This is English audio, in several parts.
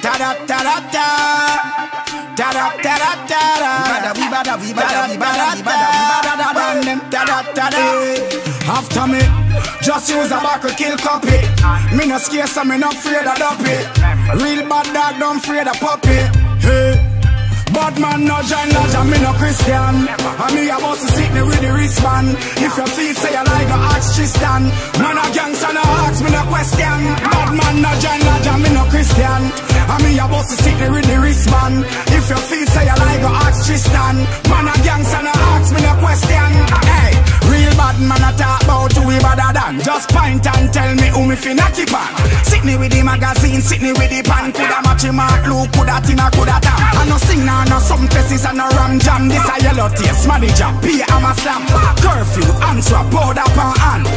Da da da da da. Da da da da da da. Bada we bada we bada we bada we bada we bada da da them da da da da. After me, just use a buckle kill copy. Me no scared, so me not afraid of duppy. Real bad dog, don't afraid of puppy. Hey. Bad man no join lodge and me no Christian And me about to sit me with the wristband If you feel say you like a ask Tristan Man a gangster no ask me no question Bad man no join lodge and me no Christian And me about to sit me with the wristband If you feel say you like a ask Tristan Man a gangster no ask me no question. Hey, real bad man a talk about who we better than. Just point and tell me who me finna keep on Sit me with the magazine, sit me with the pan. Coulda match him out, look, coulda Tina, coulda Tam I no sing now no some faces and no ram jam. This a yellow taste manager P I'm a slam. Curfew answer powder pan. hand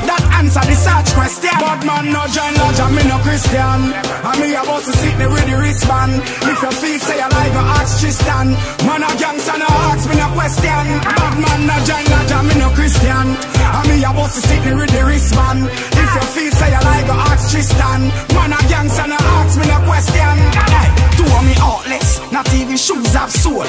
answer the search question Bad man no join lodge me no Christian. And me about to sit me with the wristband. If you feel say I like a ask Tristan. Man a gangster no ask me no question. Bad man no join lodge me no Christian. And me about to sit me with the wristband. If you feel say I like a ask Tristan. Man a gangster no ask me no question. Hey, two of me outlets Not even shoes have soul.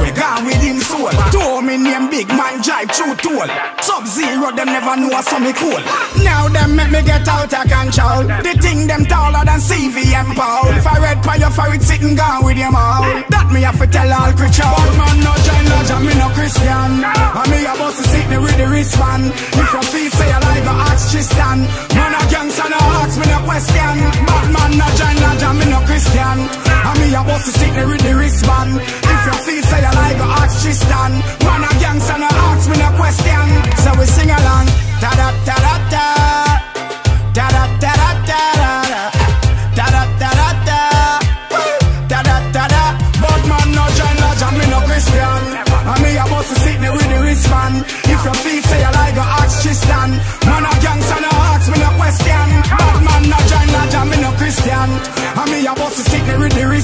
We gone with him soul. Two me name big man drive through toll. Sub zero them never know so me cool. Now them make me get out of control. They think them taller than CVM Paul. If I red your for it sitting gone with your all. That me have to tell all creature. But man no join lodge me no Christian. And me about to sit there with the wristband. If you feet say I like a ask Tristan. Man a gangster no ask me no question. But man no join lodge me no Christian. And me about to sit there with the wristband. If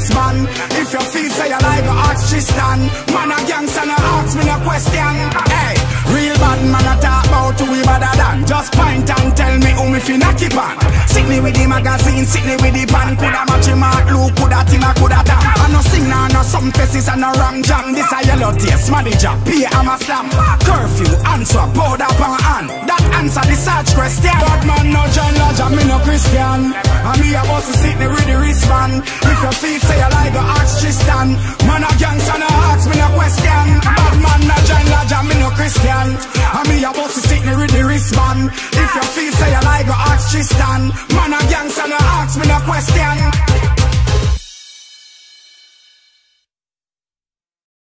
the wristband If you feel say you like ask Tristan Man a gangster no ask me no question. Hey, real bad man a talk about who we better than. Just point and tell me who me finna keep on me with the magazine, me with the pan Coulda match him out, Luke, coulda Tina, coulda Tam I no sing now, no some faces and no ram jam. This a yellow taste manager, I'm a slam. Curfew, answer, powder pan hand. That answer the search question. Bad man no and me no Christian. And me about to sit me with the wristband. If your feet say you like go ask Tristan. Man a gangster no ask me no question. Bad man no join lodge me no Christian. And me about to sit me with the wristband. If you feel say you like go ask Tristan. Man a gangster no ask me no question